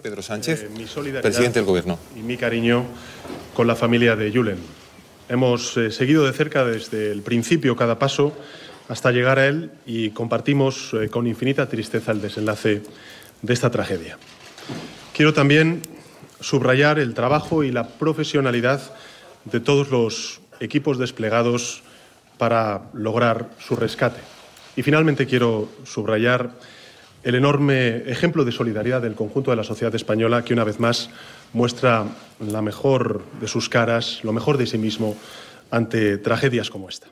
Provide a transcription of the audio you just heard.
Pedro Sánchez, Eh, mi presidente del Gobierno. y mi cariño con la familia de Julen. Hemos eh, seguido de cerca desde el principio cada paso hasta llegar a él y compartimos eh, con infinita tristeza el desenlace de esta tragedia. Quiero también subrayar el trabajo y la profesionalidad de todos los equipos desplegados para lograr su rescate. Y finalmente quiero subrayar el enorme ejemplo de solidaridad del conjunto de la sociedad española que una vez más muestra la mejor de sus caras, lo mejor de sí mismo ante tragedias como esta.